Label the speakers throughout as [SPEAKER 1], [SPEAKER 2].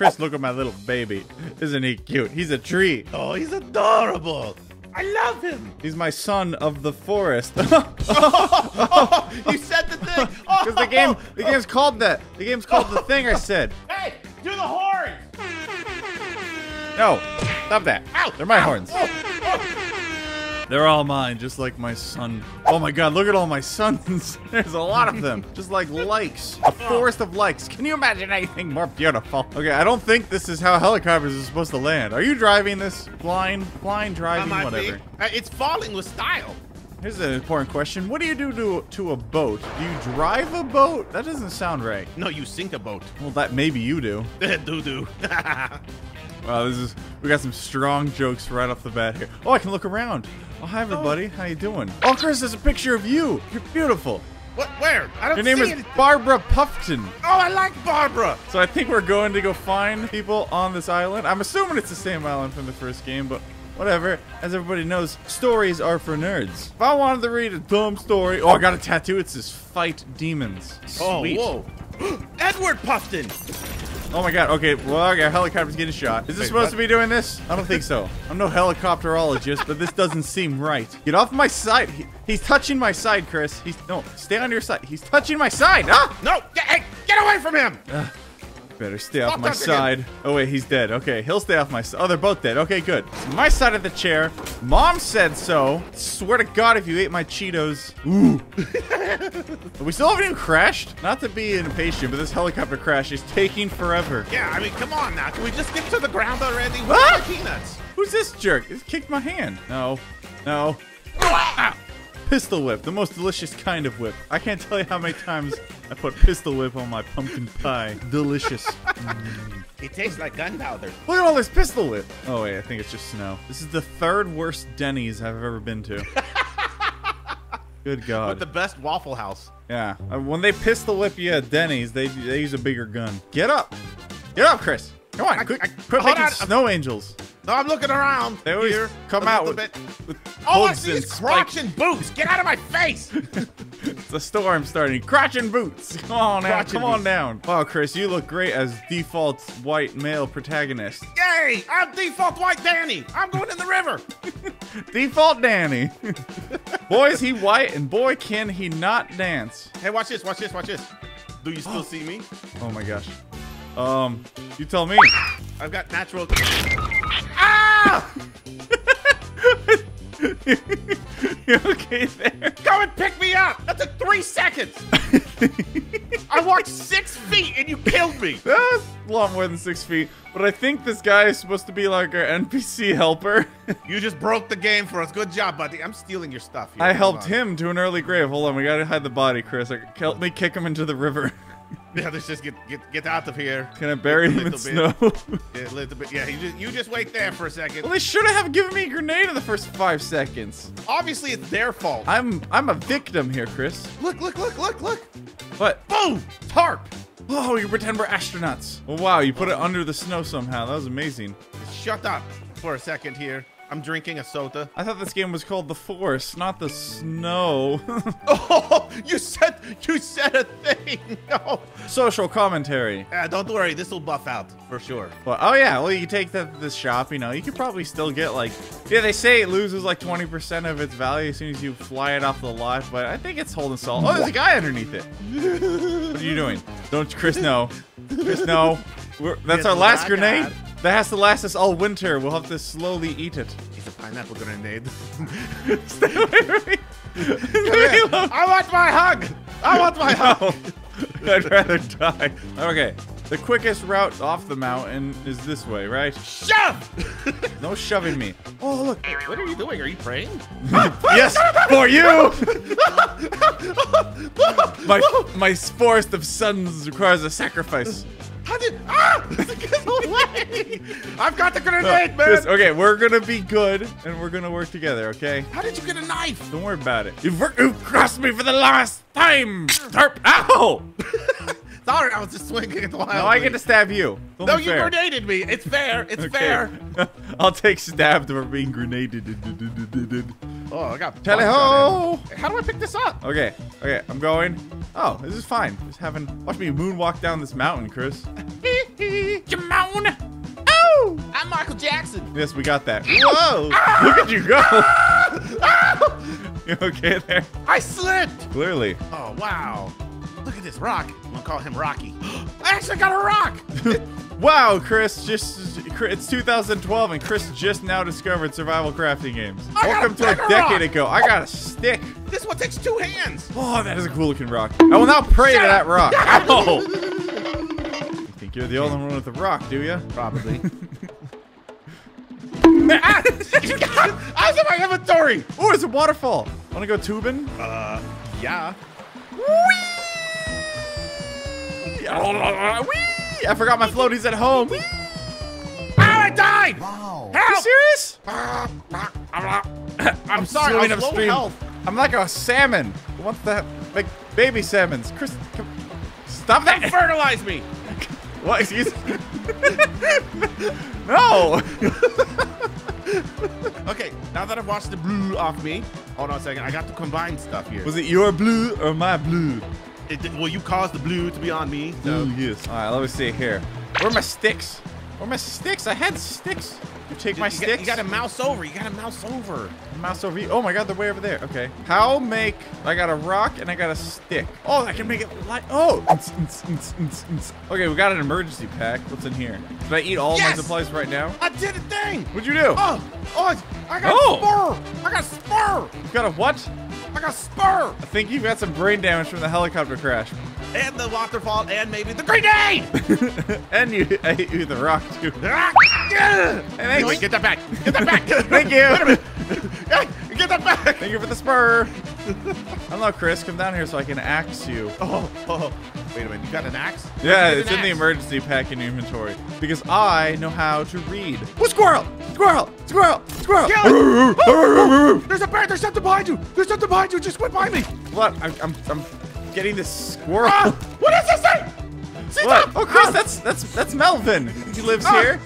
[SPEAKER 1] Chris, look at my little baby. Isn't he cute? He's a tree.
[SPEAKER 2] Oh, he's adorable. I love him.
[SPEAKER 1] He's my son of the forest.
[SPEAKER 2] Oh, you said the thing.
[SPEAKER 1] Because the game, the game's called that. The game's called the thing I said.
[SPEAKER 2] Hey, do the horns.
[SPEAKER 1] No, stop that.
[SPEAKER 2] Ow,
[SPEAKER 1] They're my
[SPEAKER 2] ow,
[SPEAKER 1] horns.
[SPEAKER 2] Oh.
[SPEAKER 1] They're all mine, just like my son. Oh my god, look at all my sons. There's a lot of them. Just like likes. A forest of likes. Can you imagine anything more beautiful? Okay, I don't think this is how helicopters are supposed to land. Are you driving this? Flying? Flying, driving, whatever.
[SPEAKER 2] Uh, It's falling with style.
[SPEAKER 1] Here's an important question. What do you do to, to a boat? Do you drive a boat? That doesn't sound right.
[SPEAKER 2] No, you sink a boat.
[SPEAKER 1] Well, that maybe you do.
[SPEAKER 2] doo doo.
[SPEAKER 1] Wow, this is we got some strong jokes right off the bat here. Oh, I can look around. Oh, hi everybody. How you doing? Oh, Chris, there's a picture of you. You're beautiful.
[SPEAKER 2] what? Where? I don't
[SPEAKER 1] Your name
[SPEAKER 2] see
[SPEAKER 1] is
[SPEAKER 2] anything.
[SPEAKER 1] Barbara Puffton.
[SPEAKER 2] Oh, I like Barbara.
[SPEAKER 1] So I think we're going to go find people on this island. I'm assuming it's the same island from the first game, but whatever. As everybody knows, stories are for nerds. If I wanted to read a dumb story, oh, I got a tattoo. It says "Fight Demons." Oh, Sweet.
[SPEAKER 2] Oh, whoa. Edward Puffton.
[SPEAKER 1] Oh my god, okay, well, our helicopter's getting shot. Is this
[SPEAKER 2] Wait,
[SPEAKER 1] supposed
[SPEAKER 2] what?
[SPEAKER 1] to be doing this? I don't think so. I'm no helicopterologist, but this doesn't seem right. Get off my side. He, he's touching my side, Chris. He's, no, stay on your side. He's touching my side. Ah!
[SPEAKER 2] No, get, hey, get away from him.
[SPEAKER 1] Better stay off
[SPEAKER 2] Stop
[SPEAKER 1] my side. Oh wait, he's dead. Okay, he'll stay off my side. Oh, they're both dead. Okay, good. It's my side of the chair. Mom said so. Swear to God, if you ate my Cheetos. Ooh. we still haven't even crashed. Not to be impatient, but this helicopter crash is taking forever.
[SPEAKER 2] Yeah, I mean, come on now. Can we just get to the ground already? Where's
[SPEAKER 1] Ah!
[SPEAKER 2] peanuts?
[SPEAKER 1] Who's this jerk? He kicked my hand. No. No. Ah! Pistol whip, the most delicious kind of whip. I can't tell you how many times I put pistol whip on my pumpkin pie. Delicious.
[SPEAKER 2] It tastes like gunpowder.
[SPEAKER 1] Look at all this pistol whip. Oh wait, I think it's just snow. This is the third worst Denny's I've ever been to. Good God.
[SPEAKER 2] With the best Waffle House.
[SPEAKER 1] yeah. Uh, When they pistol whip you at Denny's, they they use a bigger gun. Get up. Get up, Chris. Come on.
[SPEAKER 2] I-
[SPEAKER 1] quit
[SPEAKER 2] I-
[SPEAKER 1] quit
[SPEAKER 2] hold
[SPEAKER 1] making
[SPEAKER 2] on.
[SPEAKER 1] snow angels.
[SPEAKER 2] No, I'm looking around.
[SPEAKER 1] They always
[SPEAKER 2] here
[SPEAKER 1] come out with,
[SPEAKER 2] bit.
[SPEAKER 1] with
[SPEAKER 2] Oh, I
[SPEAKER 1] hooves
[SPEAKER 2] see
[SPEAKER 1] and
[SPEAKER 2] his crotch and boots. Get out of my face.
[SPEAKER 1] It's a storm starting. Crotch and boots. Come on now.
[SPEAKER 2] Crotch
[SPEAKER 1] Come on
[SPEAKER 2] boots.
[SPEAKER 1] down. Wow, Chris, you look great as default white male protagonist.
[SPEAKER 2] Yay! I'm default white Danny. I'm going in the river.
[SPEAKER 1] Default Danny. boy, is he white, and boy, can he not dance.
[SPEAKER 2] Hey, watch this. Watch this. Watch this. Do you still see me?
[SPEAKER 1] Oh my gosh. Um, you tell me.
[SPEAKER 2] I've got natural. Ah!
[SPEAKER 1] you okay there?
[SPEAKER 2] Come and pick me up. That took three seconds. I walked six feet and you killed me.
[SPEAKER 1] That's a lot more than six feet. But I think this guy is supposed to be like our NPC helper.
[SPEAKER 2] You just broke the game for us. Good job, buddy. I'm stealing your stuff. Here.
[SPEAKER 1] I helped him to an early grave. Hold on, we gotta hide the body, Chris. Help me kick him into the river.
[SPEAKER 2] Yeah, let's just get get get out of here.
[SPEAKER 1] Can I bury him in
[SPEAKER 2] little
[SPEAKER 1] snow?
[SPEAKER 2] Yeah, a little bit. Yeah, you just, you just wait there for a second.
[SPEAKER 1] well, they should have given me a grenade in the first five seconds.
[SPEAKER 2] Obviously, it's their fault.
[SPEAKER 1] I'm I'm a victim here, Chris.
[SPEAKER 2] Look, look, look, look, look.
[SPEAKER 1] What?
[SPEAKER 2] Boom! Tarp.
[SPEAKER 1] Oh, you pretend we're astronauts. Oh, wow, you put it under the snow somehow. That was amazing.
[SPEAKER 2] Shut up for a second here. I'm drinking a soda.
[SPEAKER 1] I thought this game was called The Forest, not the snow.
[SPEAKER 2] Oh, you said you said a thing. No.
[SPEAKER 1] Social commentary.
[SPEAKER 2] Uh, don't worry, this will buff out for sure.
[SPEAKER 1] Well, oh yeah, well you take the the shop, you know, you could probably still get like, yeah, they say it loses like 20% of its value as soon as you fly it off the lot, but I think it's holding solid. Oh, there's a guy underneath it. What are you doing? Don't, Chris, know? Chris, no. We're, that's
[SPEAKER 2] It's
[SPEAKER 1] our last grenade.
[SPEAKER 2] That
[SPEAKER 1] has to last us all winter. We'll have to slowly eat it.
[SPEAKER 2] He's a pineapple grenade.
[SPEAKER 1] Stay away from me.
[SPEAKER 2] I want my hug. I want my hug.
[SPEAKER 1] No. I'd rather die. Okay. The quickest route off the mountain is this way, right?
[SPEAKER 2] Shove.
[SPEAKER 1] No shoving me. Oh, look.
[SPEAKER 2] Hey, what are you doing? Are you praying?
[SPEAKER 1] yes, for you! my, my forest of sons requires a sacrifice.
[SPEAKER 2] How did? Ah! I've got the grenade, man.
[SPEAKER 1] Chris, okay, we're gonna be good and we're gonna work together, okay?
[SPEAKER 2] How did you get a knife?
[SPEAKER 1] Don't worry about it. You've, you've crossed me for the last time! Tarp! Ow!
[SPEAKER 2] Sorry, I was just swinging it wildly.
[SPEAKER 1] Now I get to stab you. It's
[SPEAKER 2] No, you
[SPEAKER 1] fair.
[SPEAKER 2] grenaded me. It's fair. It's
[SPEAKER 1] Okay.
[SPEAKER 2] fair.
[SPEAKER 1] I'll take stabbed for being grenaded.
[SPEAKER 2] Oh, I got.
[SPEAKER 1] Tally ho!
[SPEAKER 2] How do I pick this up?
[SPEAKER 1] Okay, okay, I'm going. Oh, this is fine. Just having watch me moonwalk down this mountain, Chris.
[SPEAKER 2] oh i'm michael jackson
[SPEAKER 1] Yes, we got that. Whoa! Look at you go! you okay there?
[SPEAKER 2] I slipped.
[SPEAKER 1] Clearly.
[SPEAKER 2] Oh wow! Look at this rock. I'm gonna call him Rocky. I actually got a rock.
[SPEAKER 1] Wow, Chris, just it's 2012 and Chris just now discovered survival crafting games.
[SPEAKER 2] I
[SPEAKER 1] Welcome to a decade
[SPEAKER 2] rock.
[SPEAKER 1] ago. I got a stick.
[SPEAKER 2] this one takes two hands.
[SPEAKER 1] Oh, that is a cool looking rock. I will now pray to that rock. Ow! You think you're the only one with a rock, do you?
[SPEAKER 2] Probably. ah, I was in my inventory.
[SPEAKER 1] Oh, it's a waterfall. Wanna go tubing?
[SPEAKER 2] Uh, yeah.
[SPEAKER 1] Whee! I forgot my floaties at home. Whee!
[SPEAKER 2] I died. Wow.
[SPEAKER 1] Are you serious?
[SPEAKER 2] I'm sorry. I was low
[SPEAKER 1] upstream.
[SPEAKER 2] health.
[SPEAKER 1] I'm like a salmon. What's that? Like baby salmons. Chris, come, stop
[SPEAKER 2] They
[SPEAKER 1] that.
[SPEAKER 2] fertilize me.
[SPEAKER 1] What? Excuse No.
[SPEAKER 2] Okay, now that I've washed the blue off me, hold on a second. I got to combine stuff here.
[SPEAKER 1] Was it your blue or my blue?
[SPEAKER 2] It, did- well, you caused the blue to be on me, so.
[SPEAKER 1] yes. All right, let me see here. Where are my sticks? Where are my sticks? I had sticks. You take my
[SPEAKER 2] you,
[SPEAKER 1] sticks.
[SPEAKER 2] Got, you gotta mouse over. You gotta mouse over.
[SPEAKER 1] mouse over. Oh my god, they're way over there. Okay. How make? I got a rock and I got a stick. Oh, I can make it light. Oh. Okay, we got an emergency pack. What's in here? Should I eat all
[SPEAKER 2] Yes!
[SPEAKER 1] my supplies right now?
[SPEAKER 2] I did a thing.
[SPEAKER 1] What'd you do?
[SPEAKER 2] Oh, oh, I got
[SPEAKER 1] Oh.
[SPEAKER 2] spur. I got spur.
[SPEAKER 1] You got a what?
[SPEAKER 2] I got spur.
[SPEAKER 1] I think you've got some brain damage from the helicopter crash.
[SPEAKER 2] And the waterfall, and maybe the grenade.
[SPEAKER 1] and you ate you the rock too.
[SPEAKER 2] Yeah.
[SPEAKER 1] thanks.
[SPEAKER 2] Wait, get that back. Get that back.
[SPEAKER 1] Thank you.
[SPEAKER 2] Wait a minute. Get that back.
[SPEAKER 1] Thank you for the spur. Hello, Chris. Come down here so I can axe you.
[SPEAKER 2] Oh, oh, wait a minute. You got an axe?
[SPEAKER 1] Yeah, it's in
[SPEAKER 2] an
[SPEAKER 1] the emergency pack in inventory. Because I know how to read. Oh, squirrel! Squirrel! Squirrel! Squirrel!
[SPEAKER 2] Kill There's a bear. There's something behind you. There's something behind you. Just went by me.
[SPEAKER 1] what? I'm, I'm, I'm getting this squirrel.
[SPEAKER 2] Ah, what is this thing? See
[SPEAKER 1] what?
[SPEAKER 2] that?
[SPEAKER 1] Oh, Chris,
[SPEAKER 2] Ah,
[SPEAKER 1] that's that's that's Melvin. He lives
[SPEAKER 2] Ah,
[SPEAKER 1] here.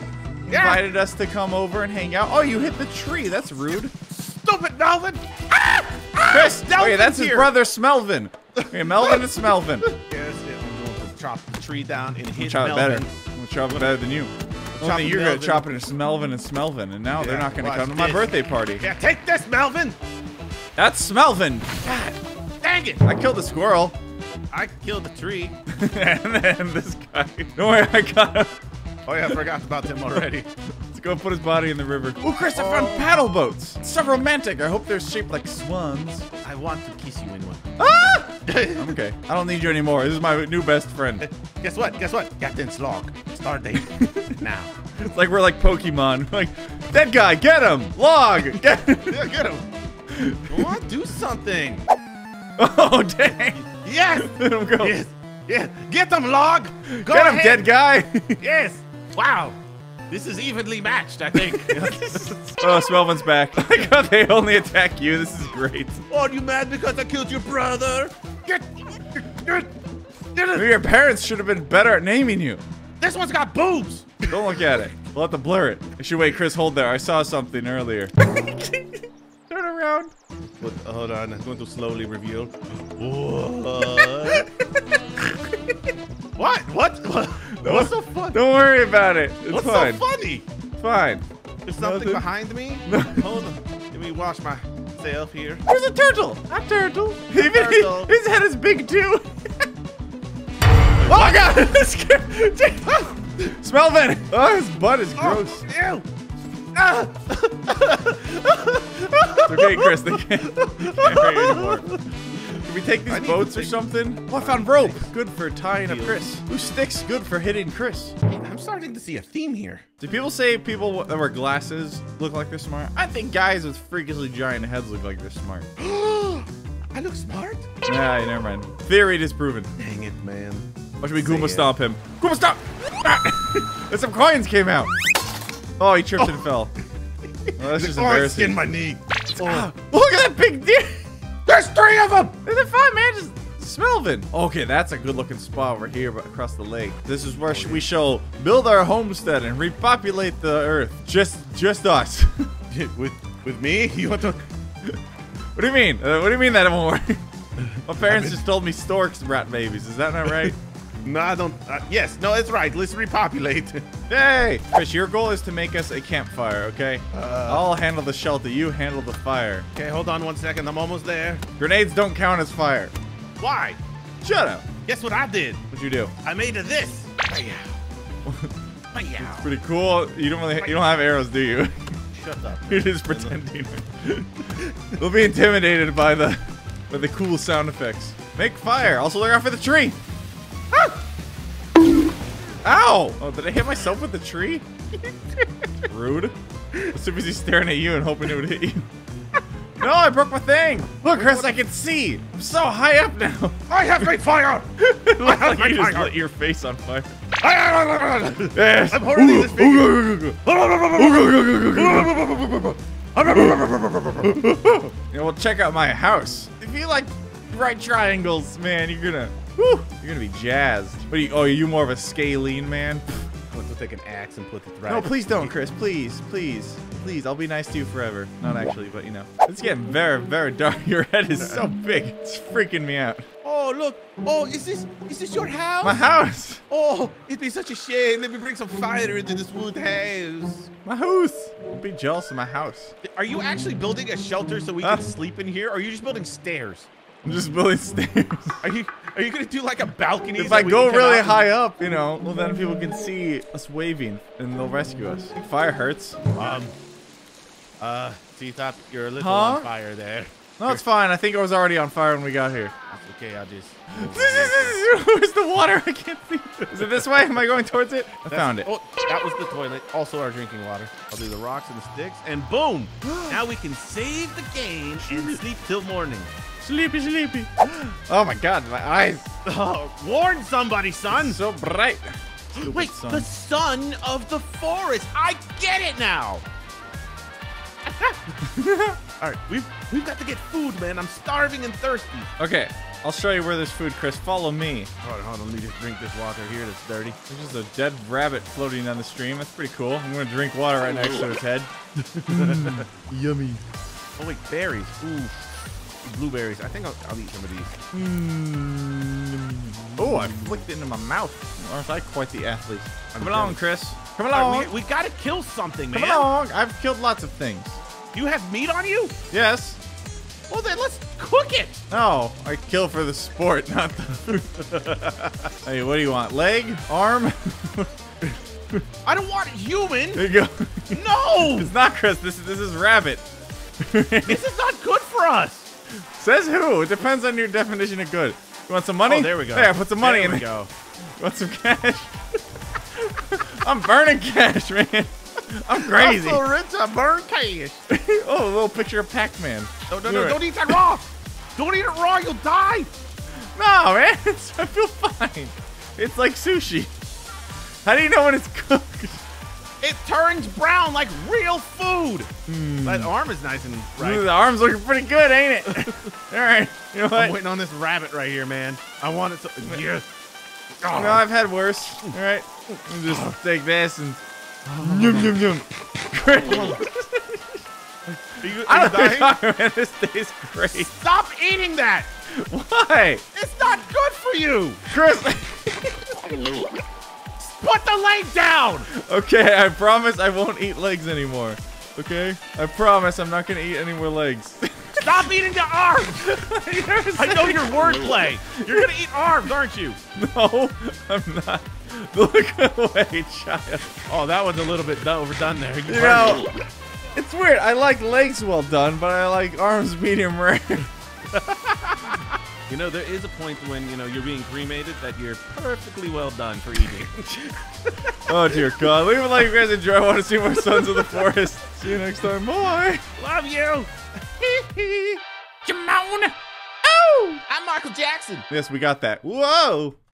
[SPEAKER 2] yeah.
[SPEAKER 1] Invited us to come over and hang out. Oh, you hit the tree. That's rude.
[SPEAKER 2] stupid Melvin. Ah, ah,
[SPEAKER 1] Chris,
[SPEAKER 2] Melvin's
[SPEAKER 1] that's his
[SPEAKER 2] here.
[SPEAKER 1] brother Smelvin. Okay, Melvin and Smelvin.
[SPEAKER 2] Yes, yeah, I'm going to chop the tree down and hit
[SPEAKER 1] Chop it
[SPEAKER 2] Melvin.
[SPEAKER 1] better. We'll chop it better than you.
[SPEAKER 2] Chop
[SPEAKER 1] Only you're good
[SPEAKER 2] Melvin.
[SPEAKER 1] at chopping is Smelvin and Smelvin, and now they're not going to come to my birthday party.
[SPEAKER 2] Yeah, take this, Melvin.
[SPEAKER 1] That's Smelvin.
[SPEAKER 2] Dang it.
[SPEAKER 1] I killed the squirrel.
[SPEAKER 2] I killed the tree.
[SPEAKER 1] and then this guy. Don't worry, I got him.
[SPEAKER 2] Oh yeah, I forgot about him already.
[SPEAKER 1] Let's go put his body in the river. Oh, Chris, I found paddle boats. It's so romantic. I hope they're shaped like swans.
[SPEAKER 2] I want to kiss you in one.
[SPEAKER 1] Ah! I'm okay. I don't need you anymore. This is my new best friend.
[SPEAKER 2] Guess what? Guess what? Captain's log. Stardate. now.
[SPEAKER 1] It's like we're like Pokemon. Like, dead guy, get him. Log, get
[SPEAKER 2] Yeah, get him. Come on, do something.
[SPEAKER 1] Oh, dang.
[SPEAKER 2] Yes.
[SPEAKER 1] Let him go.
[SPEAKER 2] Yes. Yes. Get them, log. Go
[SPEAKER 1] Get him, dead guy.
[SPEAKER 2] Yes. Wow. This is evenly matched, I think.
[SPEAKER 1] oh, Smelvin's back. I God, they only attack you. This is great.
[SPEAKER 2] Are you mad because I killed your brother? Get, get, get
[SPEAKER 1] your parents should have been better at naming you.
[SPEAKER 2] This one's got boobs.
[SPEAKER 1] Don't look at it. We'll have to blur it. I should wait, Chris, hold there. I saw something earlier. Turn around.
[SPEAKER 2] Hold on, I'm going to slowly reveal. What? what? What? What? What's so funny?
[SPEAKER 1] Don't worry about it. It's
[SPEAKER 2] What's
[SPEAKER 1] fine.
[SPEAKER 2] so funny?
[SPEAKER 1] It's fine.
[SPEAKER 2] There's something
[SPEAKER 1] Nothing.
[SPEAKER 2] behind me. Hold on. Let me wash myself here.
[SPEAKER 1] There's a turtle. A turtle. Even
[SPEAKER 2] turtle.
[SPEAKER 1] his head is big too. oh my god! Smell that! Oh, his butt is oh, gross.
[SPEAKER 2] Oh, ew. Ah.
[SPEAKER 1] Okay, Chris. They can't, they can't hurt you anymore. Can we take these boats or something? Oh, I found rope. Good for tying up Chris. Who sticks? Good for hitting Chris.
[SPEAKER 2] I'm starting to see a theme here.
[SPEAKER 1] Do people say people that wear glasses look like they're smart? I think guys with freakishly giant heads look like they're smart.
[SPEAKER 2] I look smart.
[SPEAKER 1] Nah, never mind. Theory disproven.
[SPEAKER 2] Dang it, man.
[SPEAKER 1] Watch should
[SPEAKER 2] we
[SPEAKER 1] Goomba stomp him. Goomba stomp! Ah! and some coins came out. Oh, he tripped and fell. Oh, that's just
[SPEAKER 2] oh, I
[SPEAKER 1] embarrassing.
[SPEAKER 2] skinned my knee.
[SPEAKER 1] Ah, look at that big deer!
[SPEAKER 2] There's three of them.
[SPEAKER 1] They're fine, man. Just Smelvin. Okay, that's a good looking spot over here but across the lake. This is where sh- we shall build our homestead and repopulate the earth. Just just us.
[SPEAKER 2] with with me? You want to?
[SPEAKER 1] what do you mean? Uh, what do you mean that won't work? My parents just told me storks rat babies. Is that not right?
[SPEAKER 2] No, I don't. Uh, yes, no, that's right. Let's repopulate.
[SPEAKER 1] Hey! Chris, your goal is to make us a campfire, okay?
[SPEAKER 2] Uh.
[SPEAKER 1] I'll handle the shelter. You handle the fire.
[SPEAKER 2] okay, hold on one second. I'm almost there.
[SPEAKER 1] Grenades don't count as fire.
[SPEAKER 2] Why?
[SPEAKER 1] Shut up.
[SPEAKER 2] Guess what I did?
[SPEAKER 1] What'd you do?
[SPEAKER 2] I made a this. Hi-yow.
[SPEAKER 1] Pretty cool. You don't really, you don't have arrows, do you?
[SPEAKER 2] Shut up.
[SPEAKER 1] You're just pretending. we'll be intimidated by the, by the cool sound effects. Make fire. Also look out for the tree. Ah! Ow! Oh, did I hit myself with the tree? Rude. I was too busy staring at you and hoping it would hit you. No, I broke my thing. Look, Chris, I can see. I'm so high up now.
[SPEAKER 2] I have made fire.
[SPEAKER 1] it looks like
[SPEAKER 2] my
[SPEAKER 1] you just
[SPEAKER 2] fire.
[SPEAKER 1] lit your face on fire.
[SPEAKER 2] I'm
[SPEAKER 1] Yes.
[SPEAKER 2] holding this figure.
[SPEAKER 1] Yeah, well, check out my house. If you like right triangles, man, you're gonna, whew, you're gonna be jazzed. What are you? Oh, are you more of a scalene man?
[SPEAKER 2] I want to take an axe and put the thread.
[SPEAKER 1] No, please don't, Chris. Please, please, please. I'll be nice to you forever. Not actually, but you know. It's getting very, very dark. Your head is so big. It's freaking me out.
[SPEAKER 2] Oh, look. Oh, is this is this your house?
[SPEAKER 1] My house.
[SPEAKER 2] Oh, it'd be such a shame. Let me bring some fire into this wood house.
[SPEAKER 1] My house. Don't be jealous of my house.
[SPEAKER 2] Are you actually building a shelter so we
[SPEAKER 1] Huh?
[SPEAKER 2] can ah. sleep in here? Or are you just building stairs?
[SPEAKER 1] I'm just building stairs.
[SPEAKER 2] Are you are you gonna do like a balcony?
[SPEAKER 1] If I go really high up, you know, well then people can see us waving and they'll rescue us. Fire hurts.
[SPEAKER 2] Um. Uh. So you thought you're a little
[SPEAKER 1] Huh?
[SPEAKER 2] on fire there?
[SPEAKER 1] No, it's fine. I think I was already on fire when we got here.
[SPEAKER 2] Okay. I'll just.
[SPEAKER 1] Where's the water? I can't see. Is it this way? Am I going towards it? I found it.
[SPEAKER 2] Oh, that was the toilet. Also our drinking water. I'll do the rocks and the sticks, and boom! now we can save the game and sleep till morning.
[SPEAKER 1] Sleepy, sleepy. Oh my god, my eyes
[SPEAKER 2] Oh, warn somebody, son!
[SPEAKER 1] so bright. Stupid
[SPEAKER 2] Wait,
[SPEAKER 1] sun.
[SPEAKER 2] the son of the forest. I get it now. All right, we've we've got to get food, man. I'm starving and thirsty.
[SPEAKER 1] Okay, I'll show you where there's food, Chris. Follow me.
[SPEAKER 2] Hold on, hold on. Let me just drink this water here. That's dirty.
[SPEAKER 1] There's just a dead rabbit floating down the stream. That's pretty cool. I'm gonna drink water right next to its head. Yummy.
[SPEAKER 2] Oh wait, berries. Ooh, blueberries. I think I'll, I'll eat some of these.
[SPEAKER 1] Mm. Oh, I flicked it into my mouth. Aren't I quite the athlete? Come
[SPEAKER 2] I'm
[SPEAKER 1] along,
[SPEAKER 2] jealous.
[SPEAKER 1] Chris. Come along.
[SPEAKER 2] right, we, we gotta kill something, man.
[SPEAKER 1] Come along. I've killed lots of things.
[SPEAKER 2] You have meat on you?
[SPEAKER 1] Yes.
[SPEAKER 2] Well, then let's cook it.
[SPEAKER 1] No, I kill for the sport, not the food. hey, what do you want? Leg? Arm?
[SPEAKER 2] I don't want human.
[SPEAKER 1] there you go.
[SPEAKER 2] No,
[SPEAKER 1] it's not Chris. This is this is rabbit.
[SPEAKER 2] this is not good for us.
[SPEAKER 1] Says who? It depends on your definition of good. You want some money?
[SPEAKER 2] Oh, there we go.
[SPEAKER 1] There, put some money
[SPEAKER 2] there
[SPEAKER 1] in
[SPEAKER 2] we
[SPEAKER 1] there.
[SPEAKER 2] go.
[SPEAKER 1] You want some cash? I'm burning cash, man. I'm crazy.
[SPEAKER 2] I'm so rich, I burn cash.
[SPEAKER 1] oh, a little picture of Pac-Man.
[SPEAKER 2] No, no, no,
[SPEAKER 1] it.
[SPEAKER 2] don't eat that raw. Don't eat it raw, you'll die.
[SPEAKER 1] No, man. It's, I feel fine. It's like sushi. How do you know when it's cooked?
[SPEAKER 2] It turns brown like real food. Hmm. That arm is nice and right.
[SPEAKER 1] the arm's looking pretty good, ain't it? All right. You know
[SPEAKER 2] I'm waiting on this rabbit right here, man. I want it to. Yes. Oh.
[SPEAKER 1] No, I've had worse. All right. Just take this and. Yum, yum, yum. I don't
[SPEAKER 2] dying?
[SPEAKER 1] you're talking about, man. This tastes great.
[SPEAKER 2] Stop eating that.
[SPEAKER 1] Why?
[SPEAKER 2] It's not good for you.
[SPEAKER 1] Chris.
[SPEAKER 2] Put the leg down.
[SPEAKER 1] okay, I promise I won't eat legs anymore. Okay? I promise I'm not gonna eat any more legs.
[SPEAKER 2] Stop eating the arms. I know your wordplay. You're gonna eat arms, aren't you?
[SPEAKER 1] no, I'm not. Look away, child.
[SPEAKER 2] Oh, that was a little bit overdone there.
[SPEAKER 1] You know, it's weird. I like legs well done, but I like arms medium rare.
[SPEAKER 2] You know, there is a point when, you know, you're being cremated that you're perfectly well done for eating.
[SPEAKER 1] oh dear God! Leave a like if you guys enjoy. I want to see more Sons of the Forest. See you next time. Bye.
[SPEAKER 2] Love you.
[SPEAKER 1] Come on. Oh!
[SPEAKER 2] I'm Michael Jackson.
[SPEAKER 1] Yes, we got that. Whoa!